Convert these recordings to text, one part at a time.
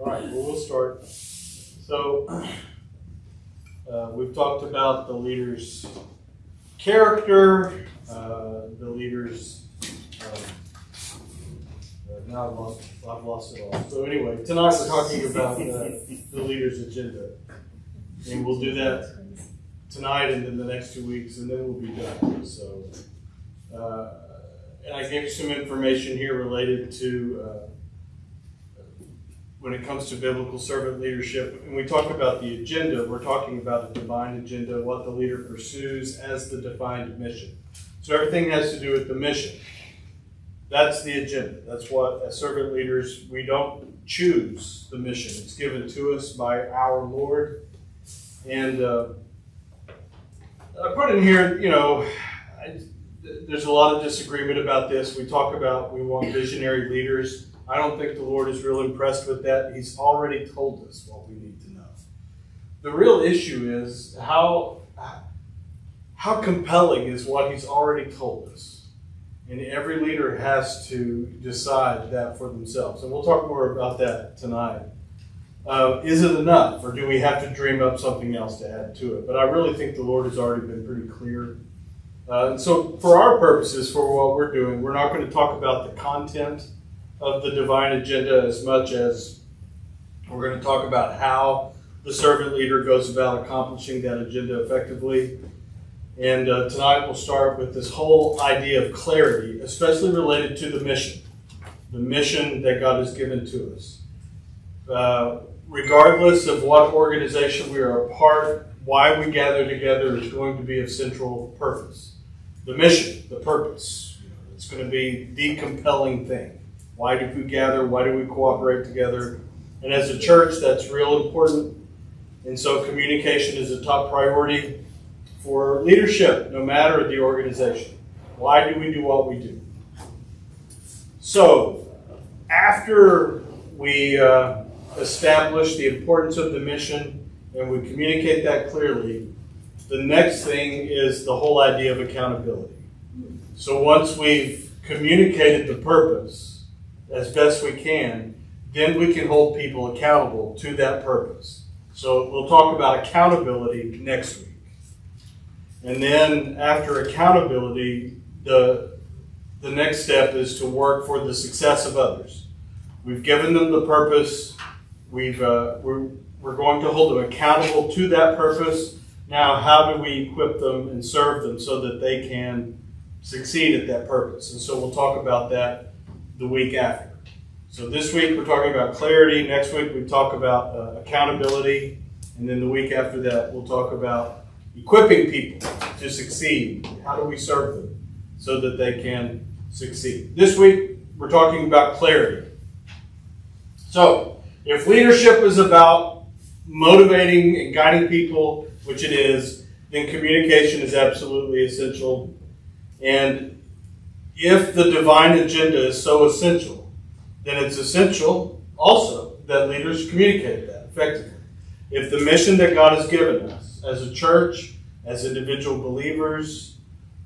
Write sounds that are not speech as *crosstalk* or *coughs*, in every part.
All right, well, we'll start. So, uh, we've talked about the leader's character, uh, the leader's. Um, uh, now I've lost, I've lost it all. So, anyway, tonight we're talking about the leader's agenda. And we'll do that tonight and then the next two weeks, and then we'll be done. So, uh, and I gave you some information here related to uh, when it comes to biblical servant leadership. And we talk about the agenda, we're talking about a divine agenda, what the leader pursues as the defined mission. So everything has to do with the mission. That's the agenda. That's what, as servant leaders, we don't choose the mission. It's given to us by our Lord. And uh, I put in here, you know, I, there's a lot of disagreement about this. We talk about we want visionary leaders. I don't think the Lord is real impressed with that. He's already told us what we need to know. The real issue is how how compelling is what He's already told us. And every leader has to decide that for themselves. And we'll talk more about that tonight. Uh, is it enough, or do we have to dream up something else to add to it? But I really think the Lord has already been pretty clear. Uh, and so, for our purposes, for what we're doing, we're not going to talk about the content of the divine agenda as much as we're going to talk about how the servant leader goes about accomplishing that agenda effectively. And uh, tonight we'll start with this whole idea of clarity, especially related to the mission, the mission that God has given to us. Uh, regardless of what organization we are a part, why we gather together is going to be of central purpose. The mission, the purpose, it's going to be the compelling thing. Why do we gather? Why do we cooperate together? And as a church, that's real important. And so communication is a top priority for leadership, no matter the organization. Why do we do what we do? So, after we uh, establish the importance of the mission and we communicate that clearly, the next thing is the whole idea of accountability. So, once we've communicated the purpose, as best we can, then we can hold people accountable to that purpose. So we'll talk about accountability next week. And then after accountability, the, the next step is to work for the success of others. We've given them the purpose. We've, uh, we're, we're going to hold them accountable to that purpose. Now, how do we equip them and serve them so that they can succeed at that purpose? And so we'll talk about that the week after. So this week we're talking about clarity. Next week we talk about uh, accountability. And then the week after that we'll talk about equipping people to succeed. How do we serve them so that they can succeed? This week we're talking about clarity. So if leadership is about motivating and guiding people, which it is, then communication is absolutely essential. And if the divine agenda is so essential, then it's essential also that leaders communicate that effectively. If the mission that God has given us as a church, as individual believers,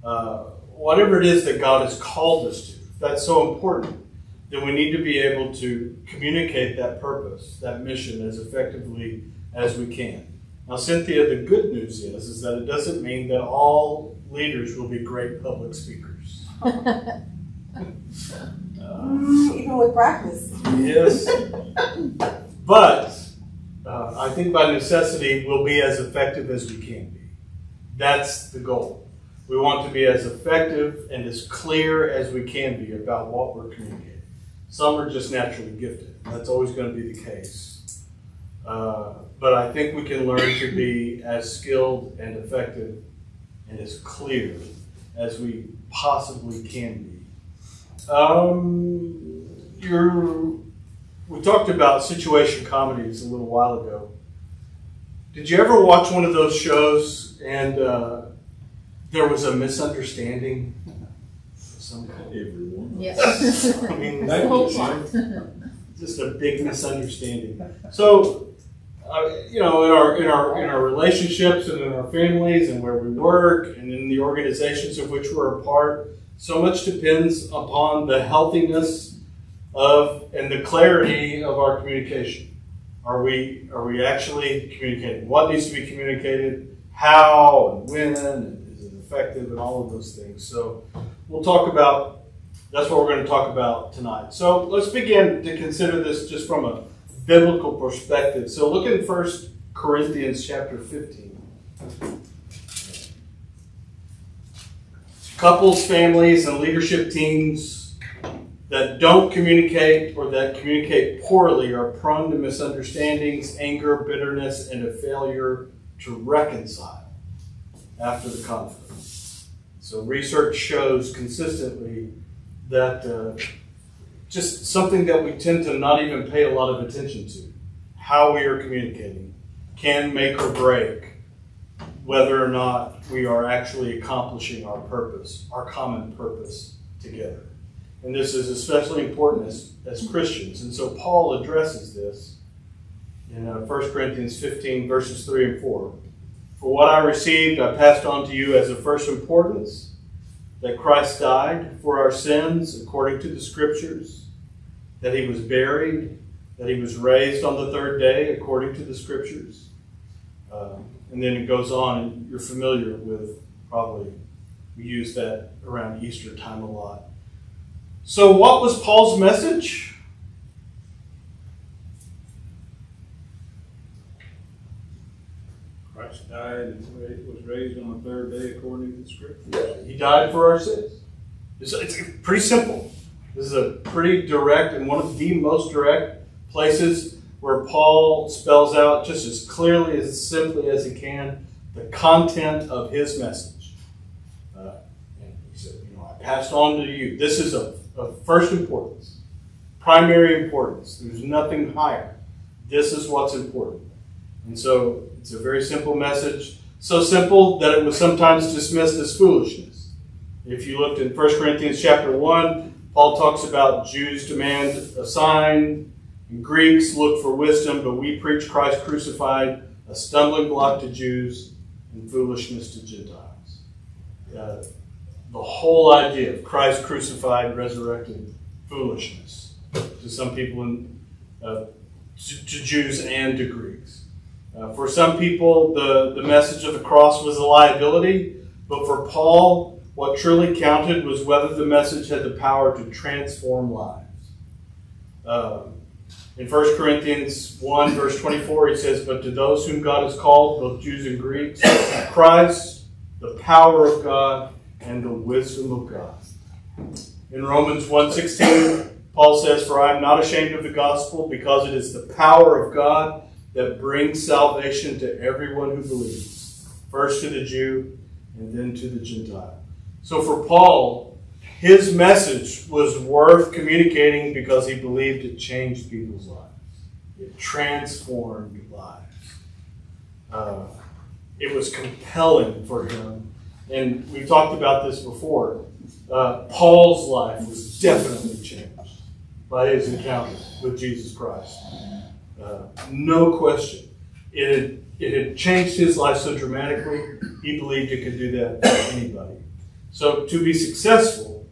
uh, whatever it is that God has called us to, that's so important, then we need to be able to communicate that purpose, that mission, as effectively as we can. Now, Cynthia, the good news is, is that it doesn't mean that all leaders will be great public speakers. Mm, even with practice. Yes. but uh, I think by necessity we'll be as effective as we can be. That's the goal. We want to be as effective and as clear as we can be about what we're communicating. Some are just naturally gifted. That's always going to be the case. Uh, but I think we can learn to be as skilled and effective and as clear as we possibly can be. Um, you're, we talked about situation comedies a little while ago. Did you ever watch one of those shows and uh, there was a misunderstanding? Some everyone. Yes. I mean, That's the whole just a big misunderstanding. So, uh, you know, in our in our in our relationships and in our families and where we work and in the organizations of which we're a part, so much depends upon the healthiness of and the clarity of our communication. Are we are we actually communicating? What needs to be communicated? How and when and is it effective and all of those things. So we'll talk about that's what we're going to talk about tonight. So let's begin to consider this just from a biblical perspective. So look in First Corinthians chapter 15. Couples, families, and leadership teams that don't communicate or that communicate poorly are prone to misunderstandings, anger, bitterness, and a failure to reconcile after the conflict. So research shows consistently that uh, just something that we tend to not even pay a lot of attention to, how we are communicating, can make or break whether or not we are actually accomplishing our purpose, our common purpose together. And this is especially important as, as Christians. And so Paul addresses this in uh, 1 Corinthians 15, verses 3 and 4. For what I received, I passed on to you as of first importance that Christ died for our sins according to the Scriptures, that he was buried, that he was raised on the third day according to the Scriptures. Um, and then it goes on, and you're familiar with probably, we use that around Easter time a lot. So, what was Paul's message? Christ died and was raised on the third day according to the scripture. He died for our sins. It's, it's pretty simple. This is a pretty direct and one of the most direct places where Paul spells out just as clearly, as simply as he can, the content of his message. Uh, and he said, You know, I passed on to you. This is of, of first importance, primary importance. There's nothing higher. This is what's important. And so it's a very simple message, so simple that it was sometimes dismissed as foolishness. If you looked in 1 Corinthians chapter 1, Paul talks about Jews demand a sign, and Greeks look for wisdom, but we preach Christ crucified, a stumbling block to Jews and foolishness to Gentiles. Uh, the whole idea of Christ crucified, resurrected, foolishness to some people, in, uh, to, to Jews and to Greeks. Uh, for some people, the, the message of the cross was a liability, but for Paul, what truly counted was whether the message had the power to transform lives. Uh, in 1 Corinthians 1, verse 24, he says, But to those whom God has called, both Jews and Greeks, Christ, the power of God, and the wisdom of God. In Romans 1.16, Paul says, For I am not ashamed of the gospel, because it is the power of God that brings salvation to everyone who believes, first to the Jew and then to the Gentile. So for Paul, his message was worth communicating because he believed it changed people's lives. It transformed lives. Uh, it was compelling for him. And we've talked about this before. Uh, Paul's life was definitely changed by his encounter with Jesus Christ. Uh, no question. It had, it had changed his life so dramatically, he believed it could do that to anybody. So, to be successful,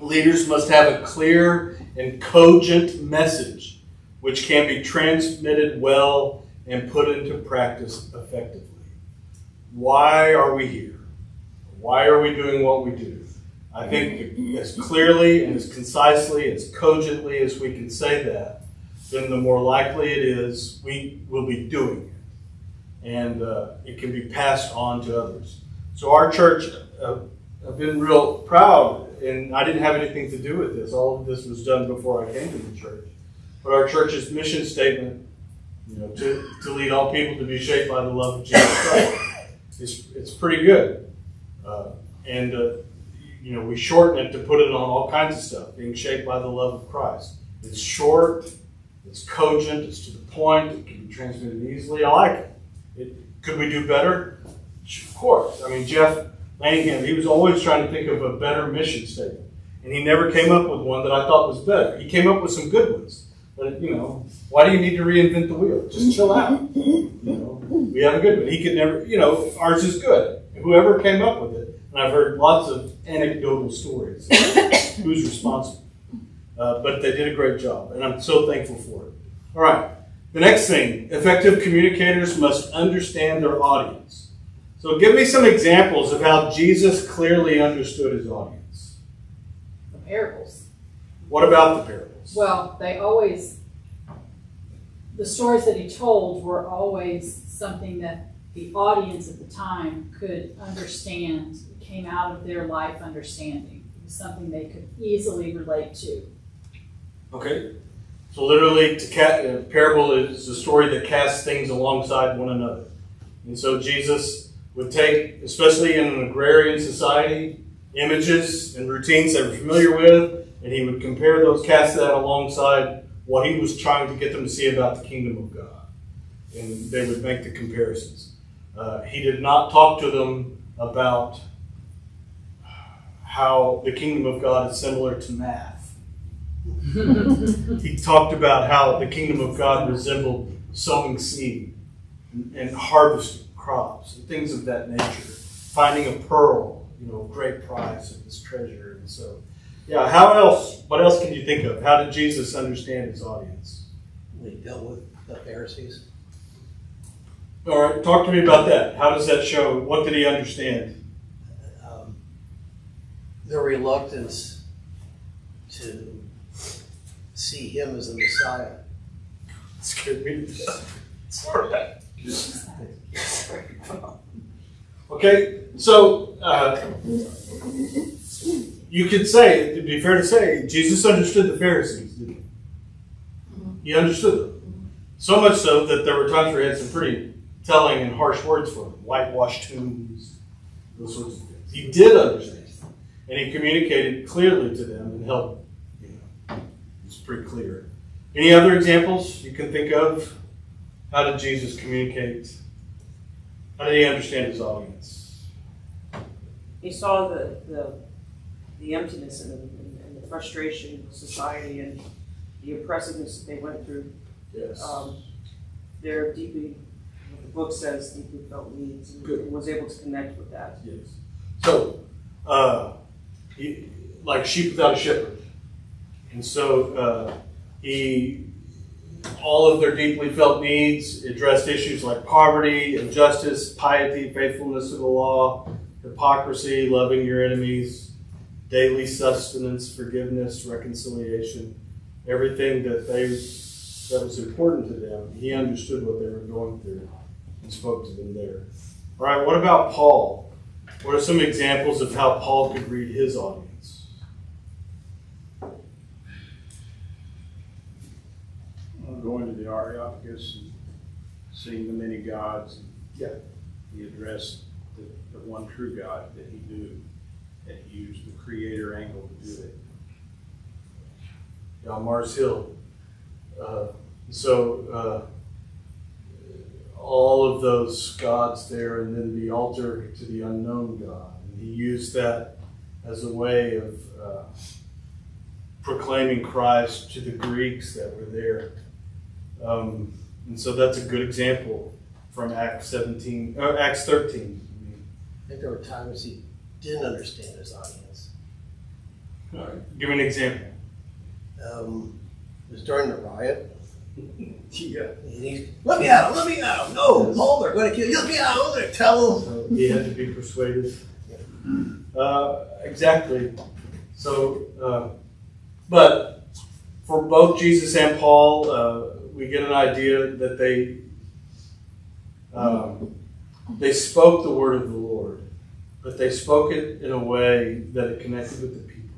leaders must have a clear and cogent message which can be transmitted well and put into practice effectively. Why are we here? Why are we doing what we do? I think as clearly and as concisely, as cogently as we can say that, then the more likely it is we will be doing it. And uh, it can be passed on to others. So our church, uh, I've been real proud, and I didn't have anything to do with this. All of this was done before I came to the church. But our church's mission statement, you know, to, to lead all people to be shaped by the love of Jesus Christ, is it's pretty good. Uh, and, uh, you know, we shorten it to put it on all kinds of stuff, being shaped by the love of Christ. It's short, it's cogent, it's to the point, it can be transmitted easily. I like it. it could we do better? Of course. I mean, Jeff Langham, he was always trying to think of a better mission statement. And he never came up with one that I thought was better. He came up with some good ones. But, you know, why do you need to reinvent the wheel? Just chill out. You know, we have a good one. He could never, you know, ours is good. Whoever came up with it. And I've heard lots of anecdotal stories. *coughs* Who's responsible? Uh, but they did a great job, and I'm so thankful for it. All right. The next thing effective communicators must understand their audience. So, give me some examples of how Jesus clearly understood his audience. The parables. What about the parables? Well, they always, the stories that he told were always something that the audience at the time could understand, came out of their life understanding. It was something they could easily relate to. Okay. So literally, to cat, a uh, parable is a story that casts things alongside one another. And so Jesus would take, especially in an agrarian society, images and routines they were familiar with, and he would compare those, cast that alongside what he was trying to get them to see about the kingdom of God. And they would make the comparisons. Uh, he did not talk to them about how the kingdom of God is similar to math he talked about how the kingdom of God resembled sowing seed and, and harvesting crops and things of that nature. Finding a pearl, you know, great prize of this treasure. And so, yeah, how else, what else can you think of? How did Jesus understand his audience? He dealt with the Pharisees. All right, talk to me about that. How does that show? What did he understand? Um, their reluctance to see him as the Messiah. Scared me death. *laughs* Okay, so uh, you could say, it'd be fair to say, Jesus understood the Pharisees, didn't he? He understood them. So much so that there were times where he had some pretty telling and harsh words for them whitewashed tombs, those sorts of things. He did understand, and he communicated clearly to them and helped. You know, it's pretty clear. Any other examples you can think of? How did Jesus communicate? How did he understand his audience? He saw the, the, the emptiness and, and, and the frustration of society and the oppressiveness that they went through. Yes. Um, they're deeply, what the book says, deeply felt needs, and Good. was able to connect with that. yes. So, uh, he, like sheep without a shepherd. And so uh, he, all of their deeply felt needs addressed issues like poverty, injustice, piety, faithfulness to the law, hypocrisy, loving your enemies, daily sustenance, forgiveness, reconciliation, everything that they that was important to them. He understood what they were going through and spoke to them there. All right, what about Paul? What are some examples of how Paul could read his audience? Uh, Going to the Areopagus and seeing the many gods. Yeah. He addressed the, the one true God that he knew, and he used the creator angle to do it. Yeah, Mars Hill. Uh, so uh, all of those gods there, and then the altar to the unknown God. And he used that as a way of uh, proclaiming Christ to the Greeks that were there. Um, and so that's a good example from Acts 17, or Acts 13. I think there were times he didn't understand his audience. All right. Give me an example. Um, it was during the riot. *laughs* Yeah. He, let me out! Let me out! No, Paul, they're going to kill you. Let me out! I'm going to tell them. So he had to be persuaded. Uh, exactly. So, uh, but for both Jesus and Paul, uh, we get an idea that they um, they spoke the word of the Lord, but they spoke it in a way that it connected with the people.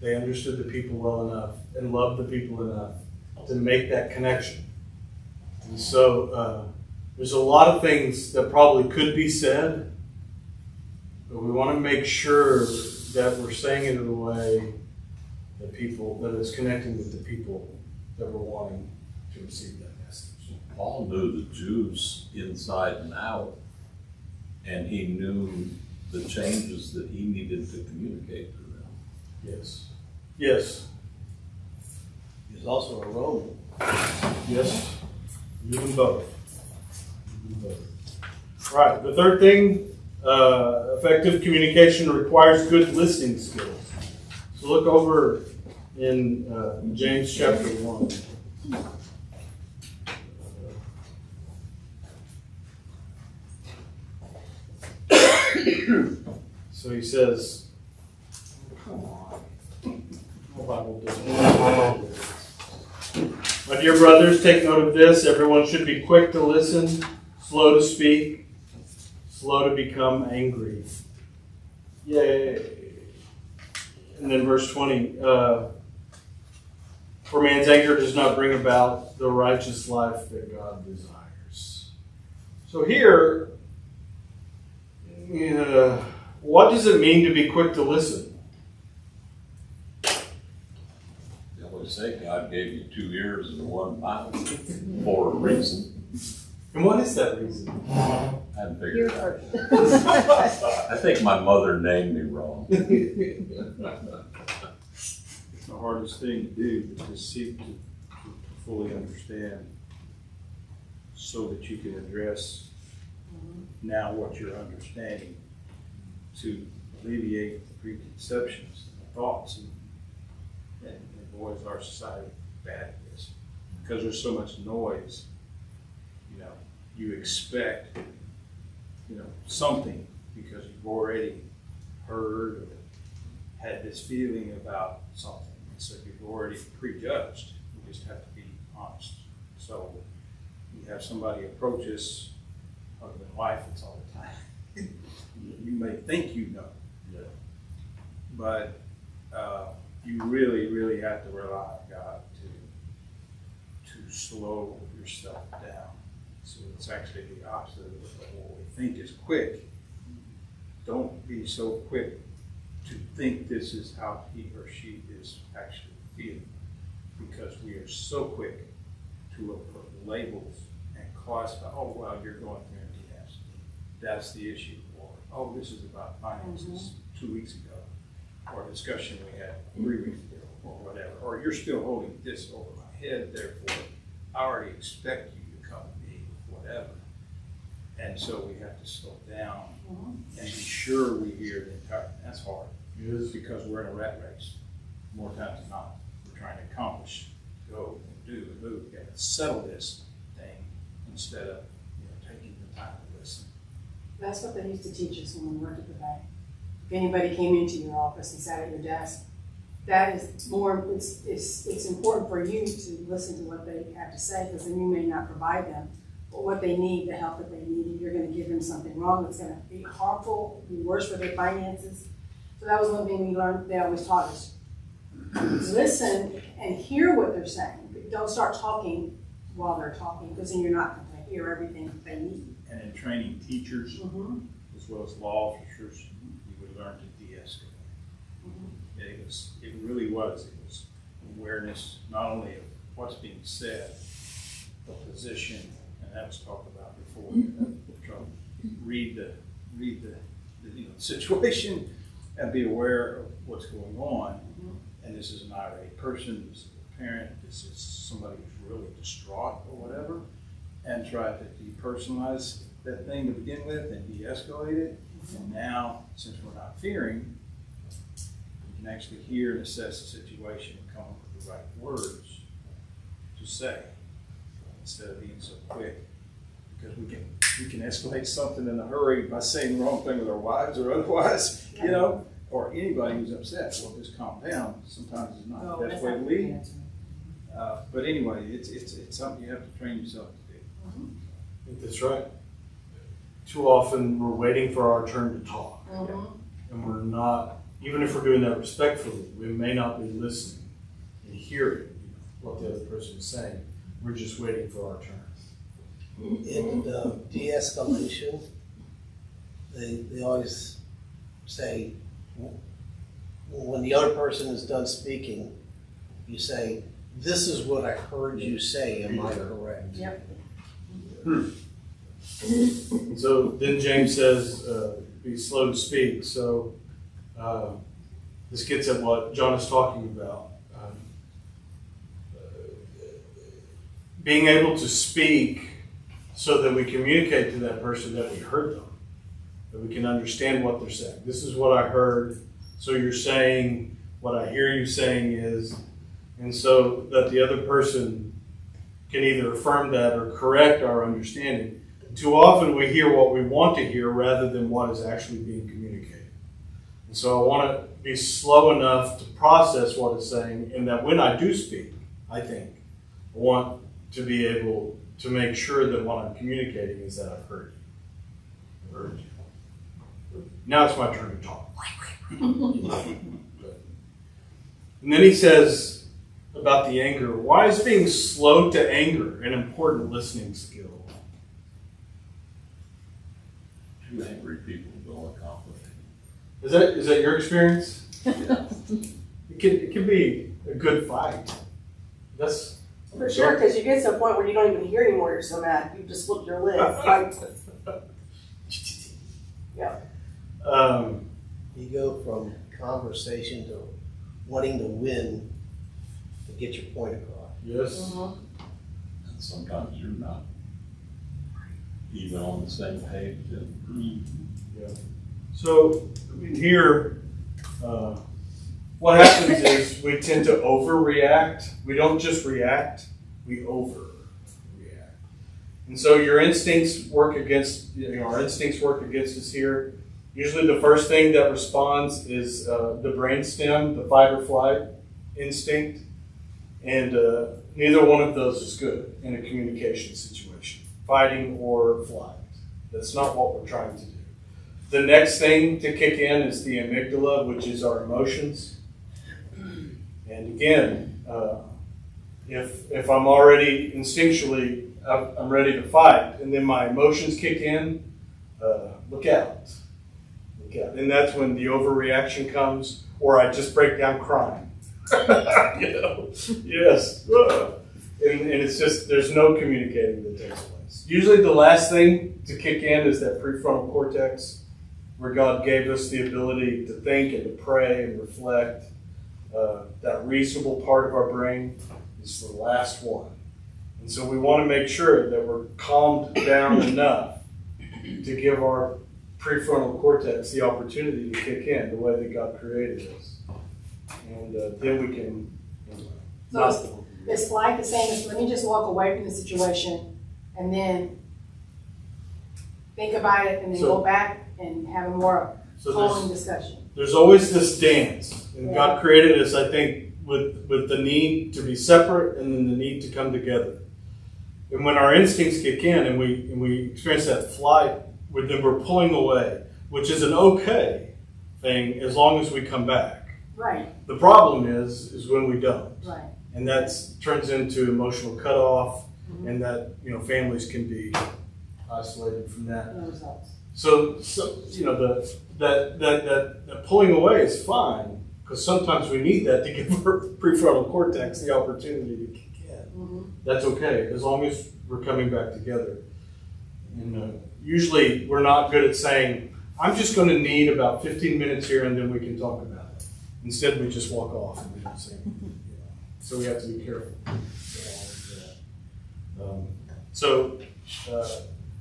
They understood the people well enough and loved the people enough to make that connection. And so uh, there's a lot of things that probably could be said, but we want to make sure that we're saying it in a way that people that is connecting with the people that we're wanting to receive that message. Paul knew the Jews inside and out, and he knew the changes that he needed to communicate to them. Yes. Yes. He's also a Roman. Yes. You and both. You and both. Right. The third thing uh, effective communication requires good listening skills. So look over in uh, James chapter 1. Says, come on. My Bible My dear brothers, take note of this. Everyone should be quick to listen, slow to speak, slow to become angry. Yay. And then verse 20 uh, For man's anger does not bring about the righteous life that God desires. So here, uh, what does it mean to be quick to listen? They always say God gave you two ears and one mouth for a reason. And what is that reason? I hadn't figured it out. *laughs* I think my mother named me wrong. It's the hardest thing to do is to seek to, to fully understand so that you can address mm-hmm. now what you're understanding to alleviate the preconceptions, and thoughts, and, and, and boy, is our society bad at this. Because there's so much noise, you know, you expect, you know, something because you've already heard or had this feeling about something. And so you've already prejudged. You just have to be honest. So you have somebody approach us, husband and wife, it's all the time. You, you may think you know. Yeah. But uh, you really, really have to rely on God to, to slow yourself down. So it's actually the opposite of what we think is quick. Don't be so quick to think this is how he or she is actually feeling. Because we are so quick to put labels and classify, oh, well, you're going through MDS. That's the issue. Or, oh, this is about finances mm-hmm. two weeks ago. Or a discussion we had three weeks ago, or whatever. Or you're still holding this over my head, therefore, I already expect you to come to me with whatever. And so we have to slow down mm-hmm. and be sure we hear the entire, that's hard. Yes. Because we're in a rat race, more times than not. We're trying to accomplish, go and do and move. We gotta settle this thing instead of, you know, taking the time to listen. That's what they used to teach us when we worked at the bank. If anybody came into your office and sat at your desk, that is more, it's, it's, it's important for you to listen to what they have to say, because then you may not provide them but what they need, the help that they need, and you're gonna give them something wrong that's gonna be harmful, be worse for their finances. So that was one thing we learned, they always taught us. Listen and hear what they're saying, don't start talking while they're talking, because then you're not gonna hear everything that they need. And in training teachers, Mhm. as well as law officers, you would learn to de-escalate. Mm-hmm. It was, it really was, it was awareness not only of what's being said, the position, and that was talked about before. To Read the, read the, the, you know, situation and be aware of what's going on. And this is an irate person, this is a parent, this is somebody who's really distraught or whatever. And try to depersonalize that thing to begin with and de-escalate it. And now, since we're not fearing, we can actually hear and assess the situation and come up with the right words to say instead of being so quick. Because we can we can escalate something in a hurry by saying the wrong thing with our wives or *laughs* otherwise, you know, or anybody who's upset. Well, just calm down. Sometimes it's not Oh, the best that's way to lead. Uh, but anyway, it's, it's, it's something you have to train yourself to do. I think that's right. Too often, we're waiting for our turn to talk. Mhm. And we're not, even if we're doing that respectfully, we may not be listening and hearing what the other person is saying. We're just waiting for our turn. In uh, de-escalation, they, they always say, when the other person is done speaking, you say, this is what I heard you say, am I correct? Yep. And so then James says, uh, be slow to speak. So uh, this gets at what John is talking about. Um, uh, being able to speak so that we communicate to that person that we heard them, that we can understand what they're saying. This is what I heard. So you're saying what I hear you saying is, and so that the other person can either affirm that or correct our understanding. Too often we hear what we want to hear rather than what is actually being communicated. And so I want to be slow enough to process what it's saying, and that when I do speak, I think, I want to be able to make sure that what I'm communicating is that I've heard you. I've heard you. Now it's my turn to talk. And then he says about the anger why is being slow to anger an important listening skill? Two angry people don't accomplish. Is that, is that your experience? Yeah. *laughs* It can, it can be a good fight. That's For sure, because you get to a point where you don't even hear anymore, you're so mad, you just flip your lid, like, *laughs* um, You go from conversation to wanting to win to get your point across. yes. And sometimes you're not even on the same page. and- So I mean, here, uh, what happens is we tend to overreact. We don't just react; we overreact. And so your instincts work against you know, our instincts work against us here. Usually, the first thing that responds is uh, the brainstem, the fight or flight instinct, and uh, neither one of those is good in a communication situation, fighting or flight. That's not what we're trying to do. The next thing to kick in is the amygdala, which is our emotions. And again, uh, if, if I'm already instinctually, I'm ready to fight, and then my emotions kick in, uh, look out. Look out. And that's when the overreaction comes, or I just break down crying. *laughs* you know? Yes. And, and it's just, there's no communicating that takes place. Usually the last thing to kick in is that prefrontal cortex, where God gave us the ability to think and to pray and reflect. Uh, that reasonable part of our brain is the last one. And so we want to make sure that we're calmed down *coughs* enough to give our prefrontal cortex the opportunity to kick in the way that God created us. And uh, then we can. You know, So not- It's like the same as, let me just walk away from the situation and then think about it and then So- go back and have a more so calming discussion. there's always this dance. And God created us, I think, with, with the need to be separate and then the need to come together. And when our instincts kick in and we, and we experience that flight, then we're pulling away, which is an okay thing as long as we come back. Right, The problem is, is when we don't. right. And that turns into emotional cutoff Mhm. and that, you know, families can be isolated from that. No results. So, so you know, the that that that, that pulling away is fine because sometimes we need that to *laughs* give our prefrontal cortex the opportunity to kick in. Mhm. That's okay as long as we're coming back together. And uh, usually, we're not good at saying, "I'm just going to need about 15 minutes here, and then we can talk about it." Instead, we just walk off and don't say anything. You? So we have to be careful. Um, so. Uh,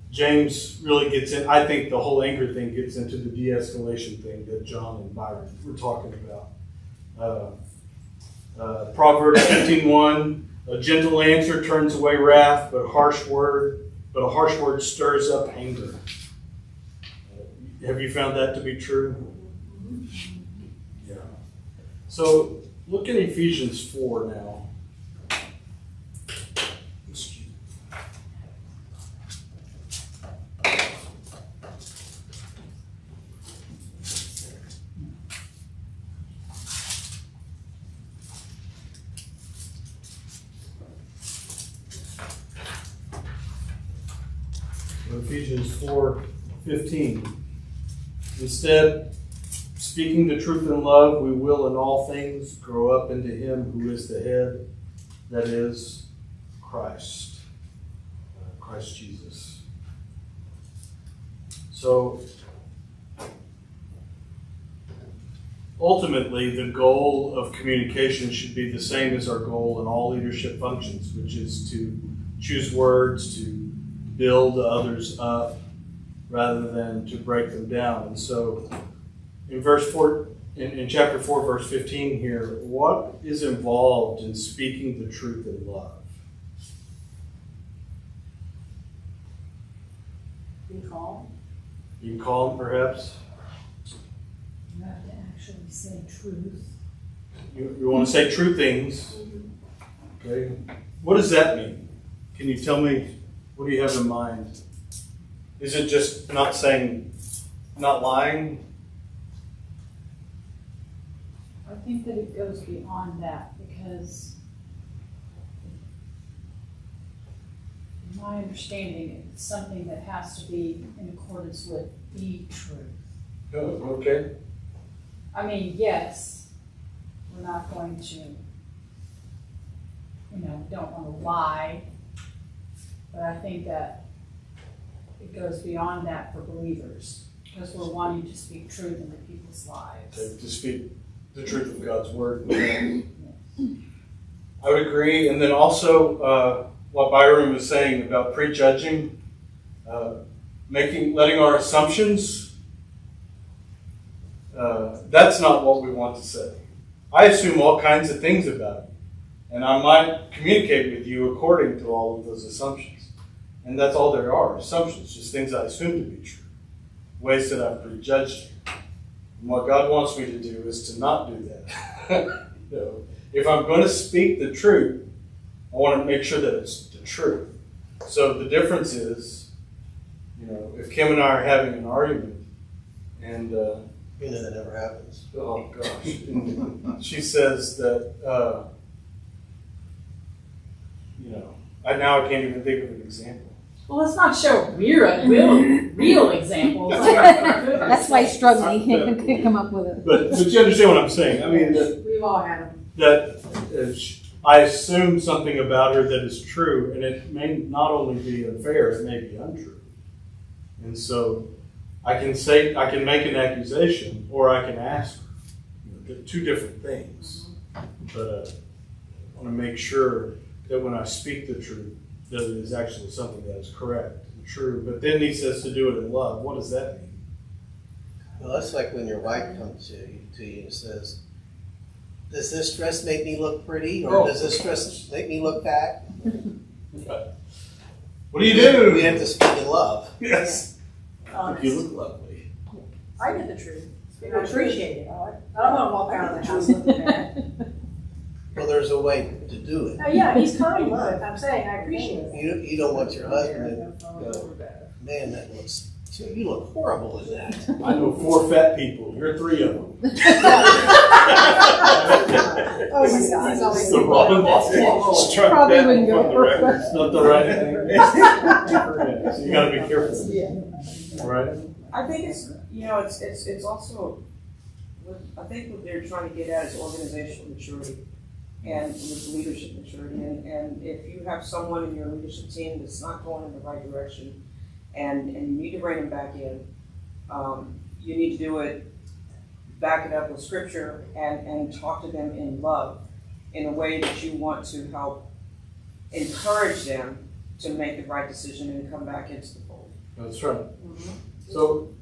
James really gets in. I think the whole anger thing gets into the de-escalation thing that John and Byron were talking about. Uh, uh, Proverbs 15:1, a gentle answer turns away wrath, but a harsh word, but a harsh word stirs up anger. Uh, have you found that to be true? So look at Ephesians 4 now. Ephesians four fifteen. Instead, speaking the truth in love, we will in all things grow up into Him who is the head, that is Christ, uh, Christ Jesus. So, ultimately, the goal of communication should be the same as our goal in all leadership functions, which is to choose words to build others up rather than to break them down. And so in verse 4, in, in chapter 4, verse 15 here, what is involved in speaking the truth in love? Be calm. Call them perhaps. You have to we say truth? You, you want to say true things. Okay. What does that mean? Can you tell me, what do you have in mind? Is it just not saying, not lying? I think that it goes beyond that because in my understanding, it's something that has to be in accordance with the truth. Oh, okay. I mean, yes, we're not going to, you know, don't want to lie, but I think that it goes beyond that for believers, because we're wanting to speak truth into people's lives. To speak the truth of God's word. I would agree. And then also, uh, what Byron was saying about prejudging, uh, making, letting our assumptions, uh, that's not what we want to say. I assume all kinds of things about you, and I might communicate with you according to all of those assumptions. And that's all there are assumptions, just things I assume to be true, ways that I've prejudged. And what God wants me to do is to not do that. *laughs* you know, if I'm going to speak the truth, I want to make sure that it's the truth. So the difference is, you know, if Kim and I are having an argument, and uh, You know, that never happens. oh gosh, *laughs* she says that, uh, you know, I now I can't even think of an example. Well, let's not show real, real, real examples. *laughs* That's why he's struggling, he can't, can't come up with it. But, but you understand what I'm saying? I mean, that, We've all had them. that uh, sh- I assume something about her that is true, and it may not only be unfair, it may be untrue. And so I can say, I can make an accusation, or I can ask her. You know, they're two different things. But uh, I want to make sure that when I speak the truth, that it is actually something that is correct and true. But then he says to do it in love. What does that mean? Well, that's like when your wife comes to you, to you and says, does this dress make me look pretty, or Oh. does this dress make me look fat? *laughs* What do you do? We have to speak in love. Yes. Honest. You look lovely. I get the truth. I appreciate it. I don't want to walk out of the house looking bad. *laughs* Well, there's a way to do it. Oh, yeah, he's kind, but I'm saying, I appreciate it. You, you don't want your husband to go, man, that looks, you look horrible in that. I know four fat people. You're three of them. *laughs* Oh, my God. He's always- It's the wrong Struck Probably that wouldn't from go the for record. It's not the right thing. So *laughs* you gotta be careful. Yeah. Right? I think it's, you know, it's, it's, it's also, what- I think what they're trying to get at is organizational maturity and with leadership maturity. And, and if you have someone in your leadership team that's not going in the right direction and, and you need to bring them back in, um, you need to do it, back it up with scripture and, and talk to them in love in a way that you want to help encourage them to make the right decision and come back into the fold. That's right. So,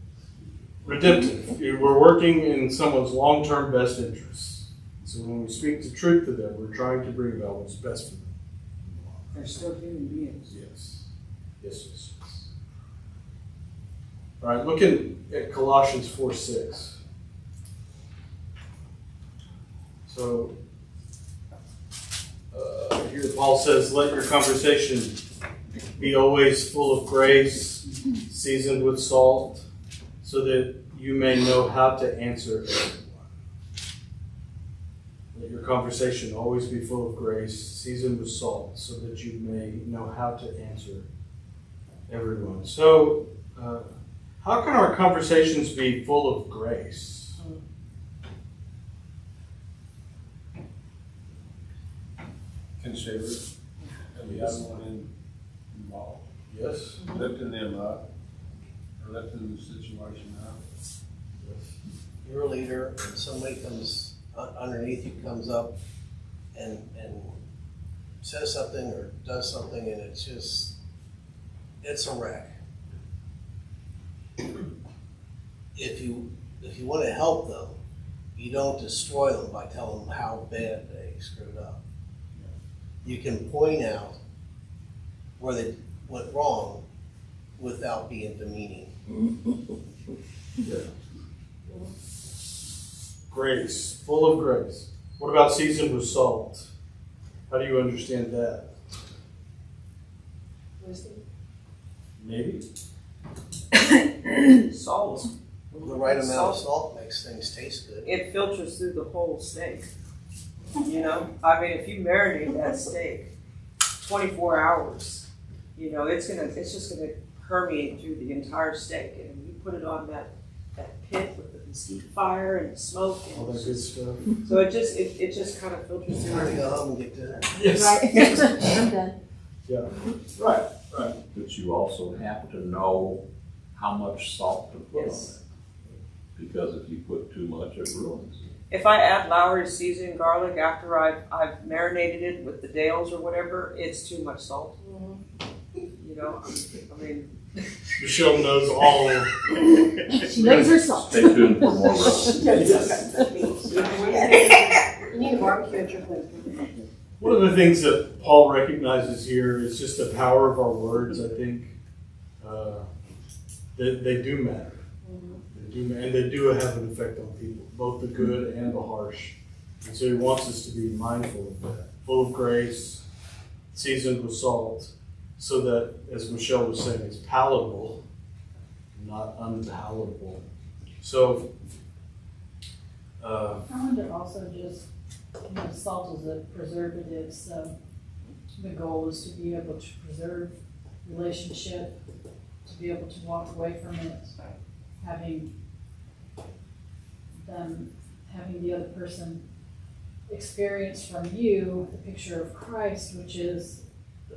redemptive. We're working in someone's long-term best interests. So when we speak the truth to them, we're trying to bring about what's best for them. They're still human beings. Yes. Yes, yes, yes. All right, looking at Colossians 4 6. So, uh, here Paul says, Let your conversation be always full of grace, seasoned with salt, so that you may know how to answer everyone. Let your conversation always be full of grace, seasoned with salt, so that you may know how to answer everyone. So, uh, how can our conversations be full of grace? Can Shaver, have you had one involved, Yes. lifting them up, or lifting the situation up? You're a leader, and somebody comes un- underneath you, comes up and, and says something or does something, and it's just, it's a wreck. If you, if you wanna help them, you don't destroy them by telling them how bad they screwed up. You can point out where they went wrong without being demeaning. *laughs* Grace, full of grace. What about seasoned with salt? How do you understand that? Wisdom. Maybe. *coughs* Salt, The right amount of salt makes things taste good. it filters through the whole steak. You know, I mean, if you marinate that steak twenty-four hours, you know, it's gonna, it's just gonna permeate through the entire steak. And you put it on that, that pit with the mesquite fire and the smoke. All that good stuff. so it just, it, it just kind of filters It's through. time to go home and get dinner. Yes. Right. *laughs* I'm done. Yeah. Right, right. But you also have to know how much salt to put on it. Because if you put too much, it ruins it. If I add Lawry seasoned garlic after I've, I've marinated it with the Dale's or whatever, it's too much salt. Mm-hmm. You know, I mean, Michelle knows all. She knows her salt. Stay tuned for more recipes. *laughs* You need a barbecue at your place. One of the things that Paul recognizes here is just the power of our words, I think. Uh, they, they do matter. They do, and they do have an effect on people, both the good and the harsh. And so he wants us to be mindful of that, full of grace, seasoned with salt, so that, as Michelle was saying, it's palatable, not unpalatable. So, uh, I wonder also just, you know, salt is a preservative, so the goal is to be able to preserve relationship, to be able to walk away from it, having them, having the other person experience from you the picture of Christ, which is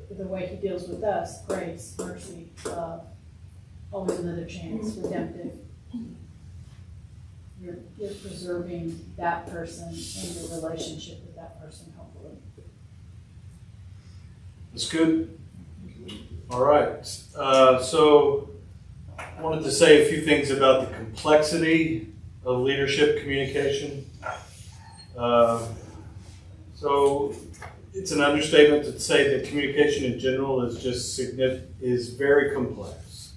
the- the way he deals with us, grace, mercy, love, always another chance, redemptive. You're, you're preserving that person and your relationship with that person, hopefully. That's good. All right. Uh, so, I wanted to say a few things about the complexity of leadership communication. Uh, so, it's an understatement to say that communication in general is just is very complex.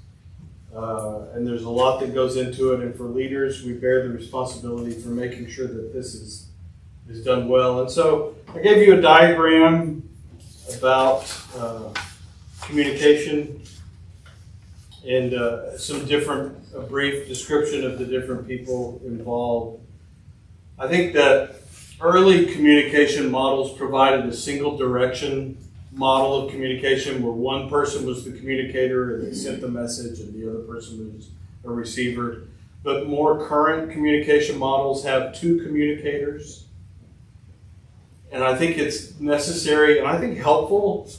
Uh, and there's a lot that goes into it, and for leaders, we bear the responsibility for making sure that this is is done well. And so, I gave you a diagram about uh, communication and uh, some different, a brief description of the different people involved. I think that early communication models provided a single direction model of communication where one person was the communicator and they sent the message and the other person was a receiver. But more current communication models have two communicators. And I think it's necessary and I think helpful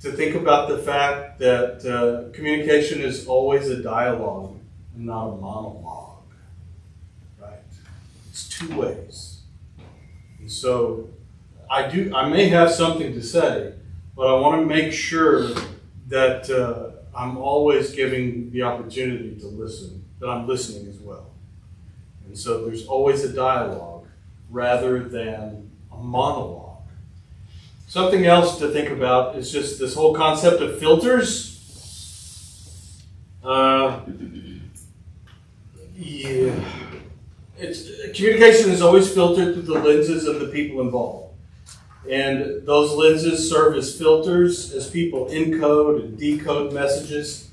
to think about the fact that uh, communication is always a dialogue and not a monologue. Right? It's two ways. So I do I may have something to say, but I want to make sure that uh, I'm always giving the opportunity to listen, that I'm listening as well. And so there's always a dialogue rather than a monologue. Something else to think about is just this whole concept of filters. Uh, yeah, it's communication is always filtered through the lenses of the people involved, and those lenses serve as filters as people encode and decode messages.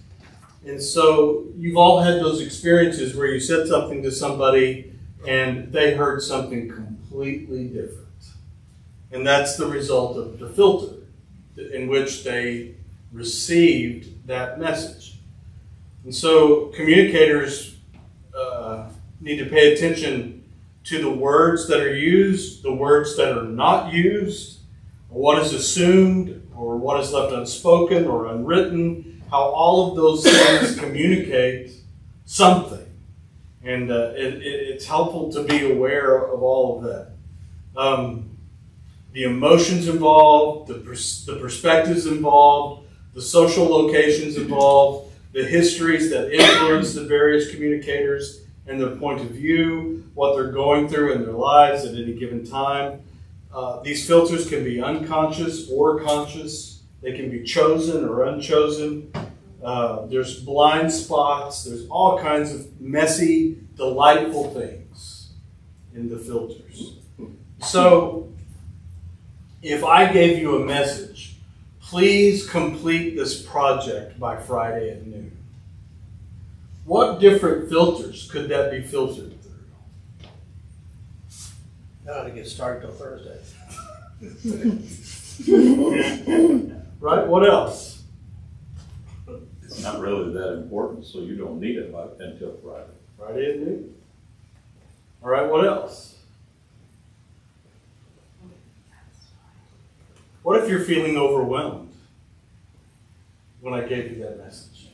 And so you've all had those experiences where you said something to somebody and they heard something completely different. And that's the result of the filter in which they received that message. And so communicators uh, need to pay attention to the words that are used, the words that are not used, what is assumed, or what is left unspoken or unwritten, how all of those things *coughs* communicate something. And uh, it, it, it's helpful to be aware of all of that. Um, the emotions involved, the, pers- the perspectives involved, the social locations involved, the histories that influence the various communicators and their point of view, what they're going through in their lives at any given time. Uh, these filters can be unconscious or conscious. They can be chosen or unchosen. Uh, there's blind spots. There's all kinds of messy, delightful things in the filters. So, if I gave you a message, please complete this project by Friday at noon. What different filters could that be filtered through? Not to get started till Thursday. *laughs* Right? What else? It's not really that important, so you don't need it by- until Friday. Friday at noon. All right, what else? What if you're feeling overwhelmed when I gave you that message?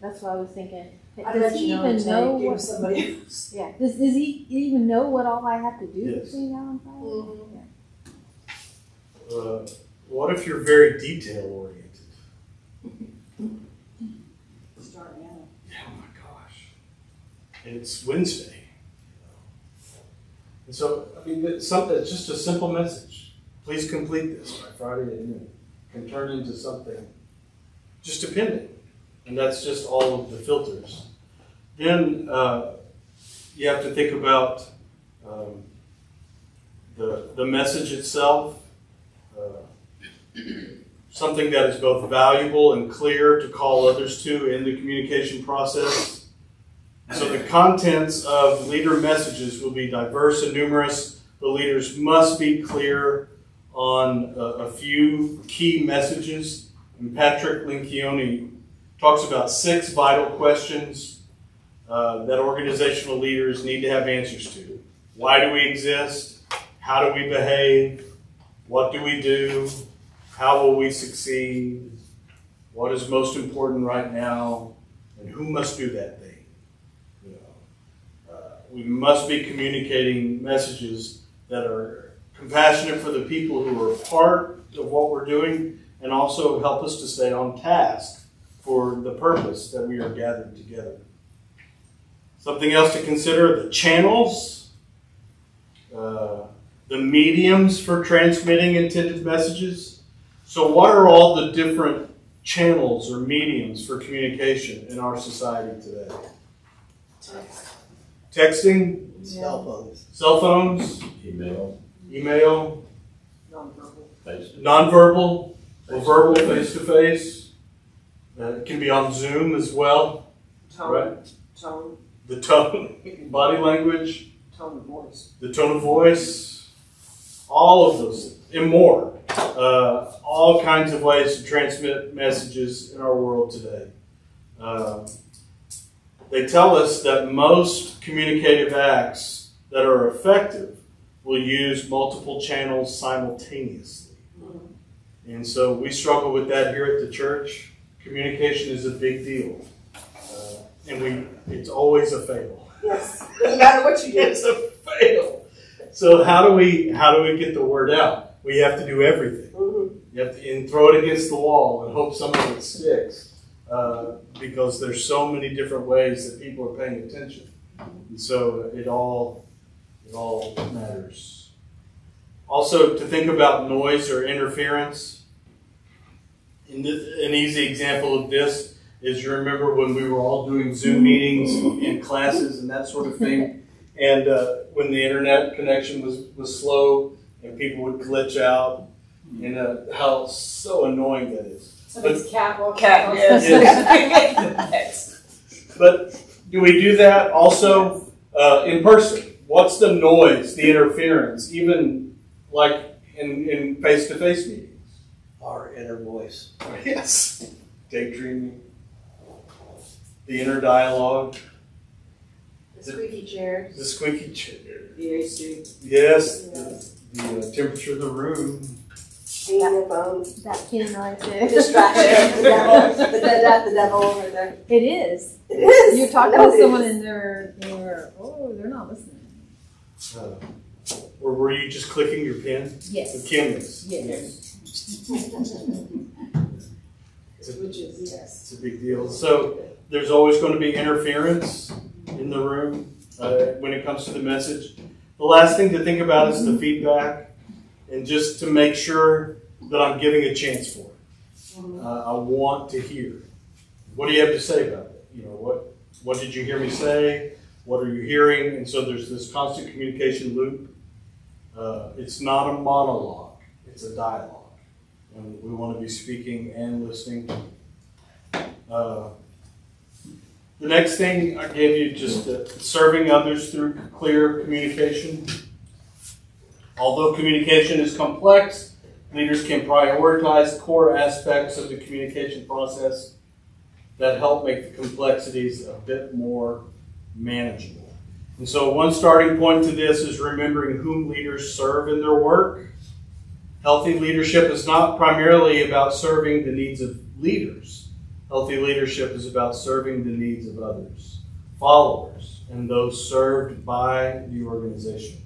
That's what I was thinking. I Does bet he you know even until know give what? somebody *laughs* else. Yeah. Does Does he even know what all I have to do Yes. between now and Friday? Uh, what if you're very detail oriented? Start now. Oh my gosh. It's Wednesday. And so, I mean, it's something, it's just a simple message. Please complete this by Friday at noon. Can turn into something just dependent. And that's just all of the filters. Then uh, you have to think about um, the, the message itself. Uh, something that is both valuable and clear to call others to in the communication process. So the contents of leader messages will be diverse and numerous. The leaders must be clear on a, a few key messages. And Patrick Lencioni talks about six vital questions uh, that organizational leaders need to have answers to. Why do we exist? How do we behave? What do we do? How will we succeed? What is most important right now? And who must do that thing? You know, uh, we must be communicating messages that are compassionate for the people who are part of what we're doing and also help us to stay on task for the purpose that we are gathered together. Something else to consider the channels, uh, the mediums for transmitting intended messages. So, what are all the different channels or mediums for communication in our society today? Text. Texting, Cell phones. cell phones, Email, email, Nonverbal. Facebook. nonverbal, or verbal face to face. It can be on Zoom as well. Tone, Right. tone, The tone, *laughs* body language, tone of voice. the tone of voice, all of those, and more. Uh, all kinds of ways to transmit messages in our world today. Uh, they tell us that most communicative acts that are effective will use multiple channels simultaneously. And so we struggle with that here at the church. Communication is a big deal. Uh, and we it's always a fail. Yes, doesn't matter what you do. It's a fail. So how do we how do we get the word out? We have to do everything. Mhm. You have to and throw it against the wall and hope some of it sticks. Uh, because there's so many different ways that people are paying attention. And so it all it all matters. Also to think about noise or interference. And this, an easy example of this is you remember when we were all doing Zoom meetings and classes and that sort of thing, and uh, when the internet connection was, was slow and people would glitch out, and uh, how so annoying that is. Somebody's cat walking. Cat, across yes. *laughs* But do we do that also uh, in person? What's the noise, the interference, even like in in face to face meetings? Our inner voice. *laughs* Yes, daydreaming, the inner dialogue, The squeaky chair. the squeaky chair. The AC. Yes, the, the uh, temperature of the room. Being on your phone. That pin right there. Distraction. *laughs* the devil. The, the devil right there. It is. It is. You're talking No, to it someone and they're, they're, oh, they're not listening. Uh, or were you just clicking your pen? Yes. Kim is. Yes. Which is, yes. It's a big deal. So there's always going to be interference in the room uh, when it comes to the message. The last thing to think about is the feedback, and just to make sure that I'm giving a chance for it. Uh, I want to hear. What do you have to say about it? You know, what what did you hear me say? What are you hearing? And so there's this constant communication loop. Uh, it's not a monologue, it's a dialogue. And we want to be speaking and listening. Uh, the next thing I gave you just uh, serving others through clear communication. Although communication is complex, leaders can prioritize core aspects of the communication process that help make the complexities a bit more manageable. And so, one starting point to this is remembering whom leaders serve in their work. Healthy leadership is not primarily about serving the needs of leaders. Healthy leadership is about serving the needs of others, followers, and those served by the organization.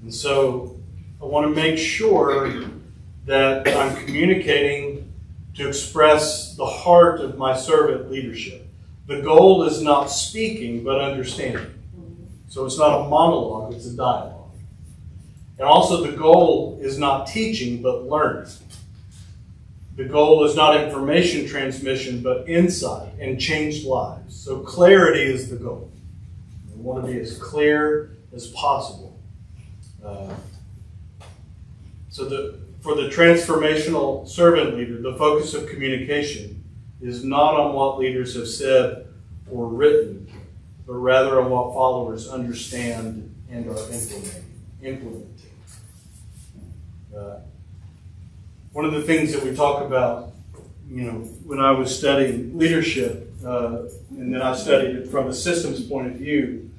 And so, I want to make sure that I'm communicating to express the heart of my servant leadership. The goal is not speaking, but understanding. So it's not a monologue, it's a dialogue. And also, the goal is not teaching, but learning. The goal is not information transmission, but insight and changed lives. So clarity is the goal. We want to be as clear as possible. Uh, so the for the transformational servant leader, the focus of communication is not on what leaders have said or written, but rather on what followers understand and are implementing. Implementing. Uh, one of the things that we talk about, you know, when I was studying leadership, uh, and then I studied it from a systems point of view,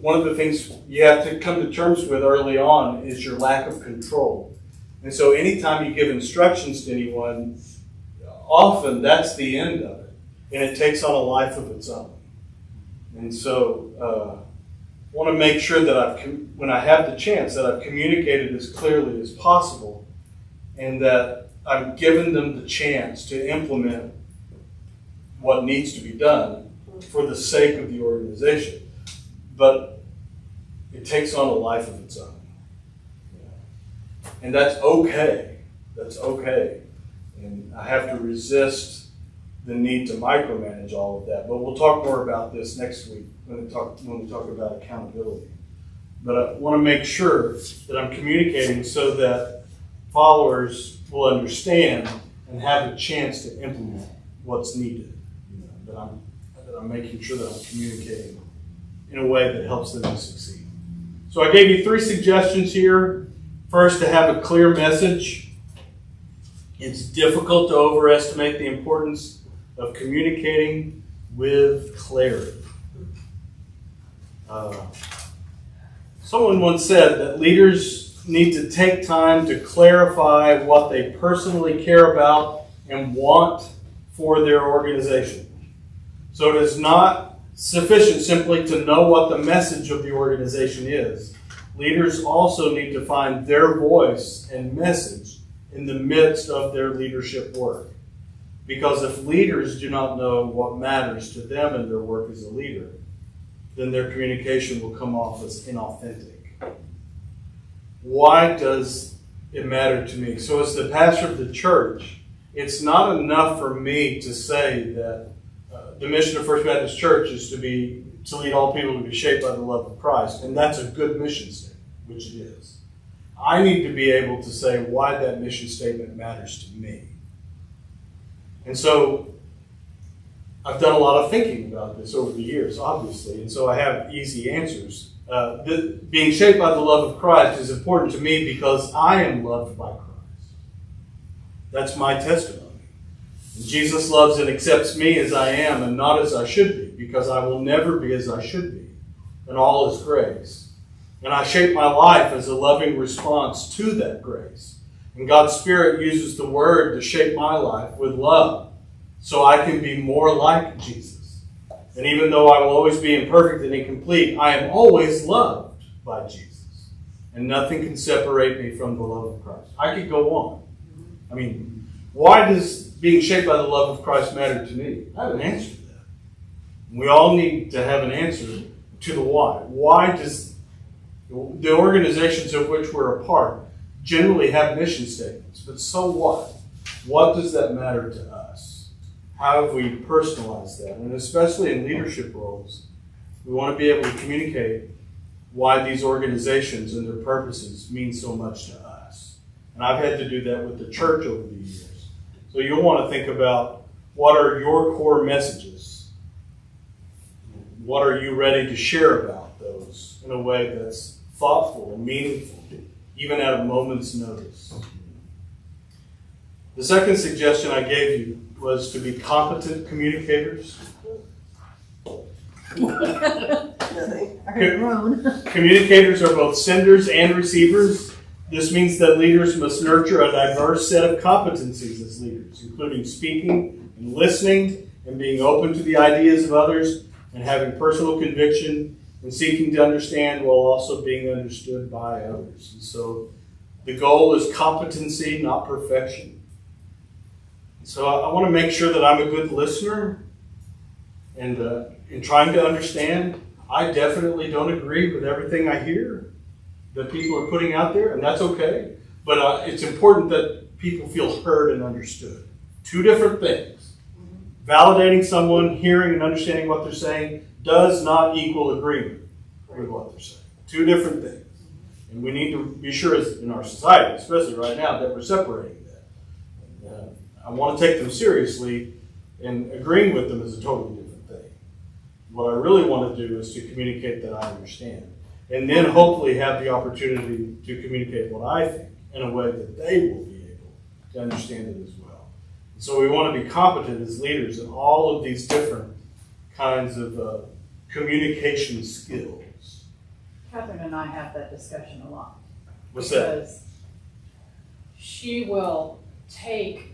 one of the things you have to come to terms with early on is your lack of control. And so anytime you give instructions to anyone, often that's the end of it. And it takes on a life of its own. And so uh, want to make sure that I've, when I have the chance, that I've communicated as clearly as possible and that I've given them the chance to implement what needs to be done for the sake of the organization. But it takes on a life of its own. And that's okay. That's okay. And I have to resist the need to micromanage all of that. But we'll talk more about this next week when we talk, when we talk about accountability. But I want to make sure that I'm communicating so that followers will understand and have a chance to implement what's needed. You know, that I'm that I'm making sure that I'm communicating in a way that helps them to succeed. So I gave you three suggestions here First, to have a clear message. It's difficult to overestimate the importance of communicating with clarity. Uh, someone once said that leaders need to take time to clarify what they personally care about and want for their organization. So it is not sufficient simply to know what the message of the organization is leaders also need to find their voice and message in the midst of their leadership work. Because if leaders do not know what matters to them in their work as a leader, then their communication will come off as inauthentic. Why does it matter to me? So, as the pastor of the church, it's not enough for me to say that uh, the mission of First Baptist Church is to be to lead all people to be shaped by the love of Christ. And that's a good mission statement, which it is. I need to be able to say why that mission statement matters to me. And so I've done a lot of thinking about this over the years, obviously, and so I have easy answers. Uh, the, being shaped by the love of Christ is important to me because I am loved by Christ. That's my testimony. Jesus loves and accepts me as I am and not as I should be, because I will never be as I should be in all His grace. And I shape my life as a loving response to that grace. And God's Spirit uses the Word to shape my life with love so I can be more like Jesus. And even though I will always be imperfect and incomplete, I am always loved by Jesus. And nothing can separate me from the love of Christ. I could go on. I mean, why does being shaped by the love of Christ matter to me? I have an answer to that. We all need to have an answer to the why. Why does the organizations of which we're a part generally have mission statements, but so what? What does that matter to us? How have we personalized that? And especially in leadership roles, We want to be able to communicate why these organizations and their purposes mean so much to us. And I've had to do that with the church over the years. So you'll want to think about what are your core messages? What are you ready to share about those in a way that's thoughtful and meaningful, even at a moment's notice? The second suggestion I gave you was to be competent communicators. Nothing. I heard groan. Communicators are both senders and receivers. This means that leaders must nurture a diverse set of competencies as leaders, including speaking and listening and being open to the ideas of others and having personal conviction and seeking to understand while also being understood by others. And so the goal is competency, not perfection. So I, want to make sure that I'm a good listener and uh, in trying to understand. I definitely don't agree with everything I hear that people are putting out there, and that's okay. But uh, it's important that people feel heard and understood. Two different things. Validating someone, hearing and understanding what they're saying, does not equal agreement with what they're saying. Two different things. And we need to be sure, in our society, especially right now, that we're separating I want to take them seriously, and agreeing with them is a totally different thing. What I really want to do is to communicate that I understand. And then hopefully have the opportunity to communicate what I think in a way that they will be able to understand it as well. So we want to be competent as leaders in all of these different kinds of uh, communication skills. Catherine and I have that discussion a lot. What's that? Because she will take,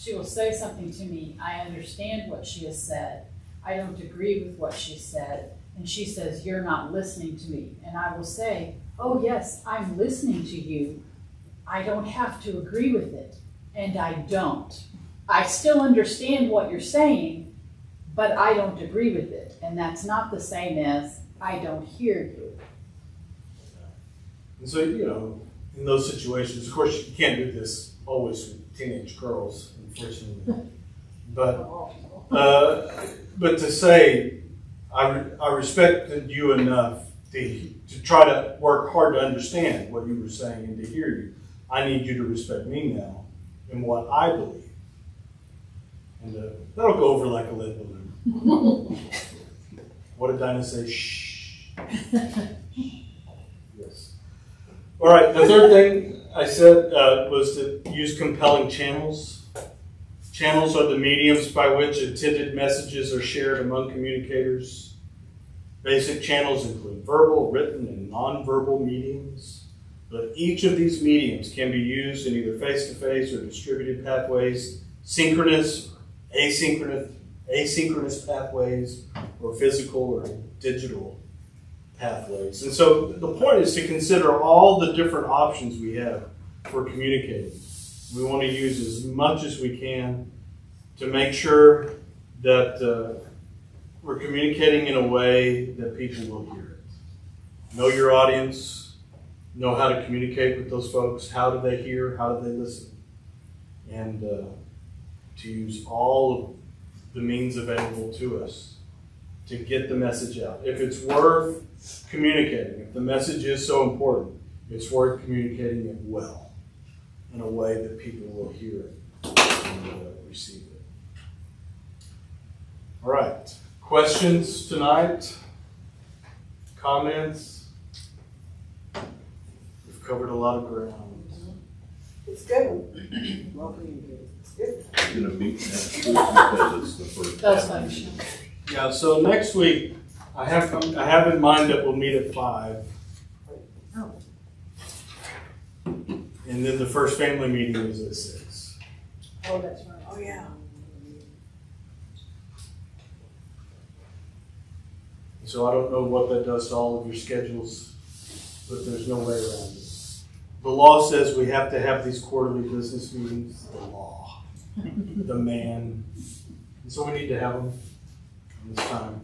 she will say something to me, I understand what she has said, I don't agree with what she said, and she says, you're not listening to me. And I will say, oh yes, I'm listening to you, I don't have to agree with it, and I don't. I still understand what you're saying, but I don't agree with it, and that's not the same as, I don't hear you. And so, you know, in those situations, of course, you can't do this always with teenage girls, unfortunately. But, uh, but to say, I, re- I respected you enough to, to try to work hard to understand what you were saying and to hear you. I need you to respect me now and what I believe. And uh, that'll go over like a lead balloon. *laughs* what did Dinah say? Shh. yes. All right, the third thing I said uh, was to use compelling channels. Channels are the mediums by which intended messages are shared among communicators. Basic channels include verbal, written, and nonverbal mediums. But each of these mediums can be used in either face to face or distributed pathways, synchronous, asynchronous, asynchronous pathways, or physical or digital pathways. And so the point is to consider all the different options we have for communicating. We want to use as much as we can to make sure that uh, we're communicating in a way that people will hear it. Know your audience, know how to communicate with those folks. How do they hear? How do they listen? And uh, to use all of the means available to us to get the message out. If it's worth communicating, if the message is so important, it's worth communicating it well in a way that people will hear it and uh, receive it. All right. Questions tonight? Comments? We've covered a lot of ground. It's good. Well communicated. It's good. You're gonna meet next week because it's the first. That's time. fine. Yeah, so next week, I have, I have in mind that we'll meet at five. And then the first family meeting is at six. Oh, that's right. Oh, yeah. So I don't know what that does to all of your schedules, but there's no way around it. The law says we have to have these quarterly business meetings, the law, the man. And so we need to have them this time.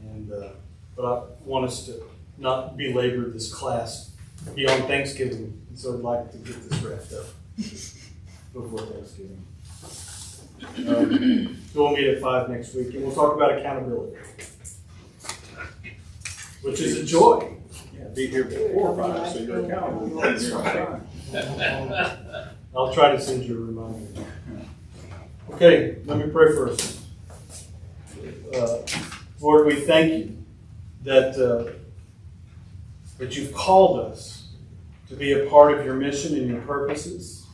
And, uh, but I want us to not belabor this class beyond Thanksgiving. So I'd like to get this wrapped up before Thanksgiving. Um, so we'll meet at five next week and we'll talk about accountability. which is a joy. Yeah, be here before five, so you're accountable. That's right. I'll try to send you a reminder. Okay, let me pray first. Uh, Lord, we thank you that, uh, that you've called us to be a part of your mission and your purposes.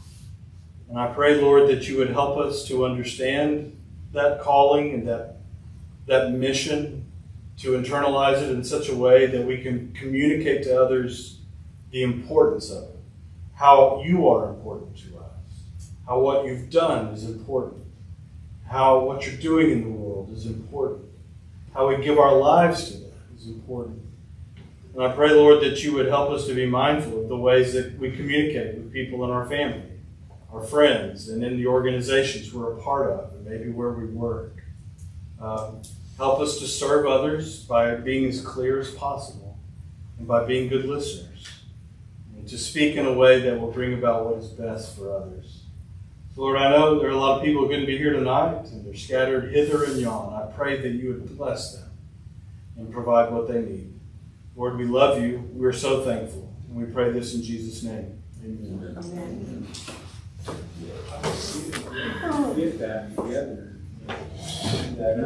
And I pray, Lord, that you would help us to understand that calling and that, that mission, to internalize it in such a way that we can communicate to others the importance of it, how you are important to us, how what you've done is important, how what you're doing in the world is important, how we give our lives to that is important. And I pray, Lord, that you would help us to be mindful of the ways that we communicate with people in our family, our friends, and in the organizations we're a part of, and maybe where we work. Um, help us to serve others by being as clear as possible and by being good listeners, and to speak in a way that will bring about what is best for others. So Lord, I know there are a lot of people who couldn't be here tonight, and they're scattered hither and yon. I pray that you would bless them and provide what they need. Lord, we love you. We're so thankful. And we pray this in Jesus' name. Amen. Get that together. That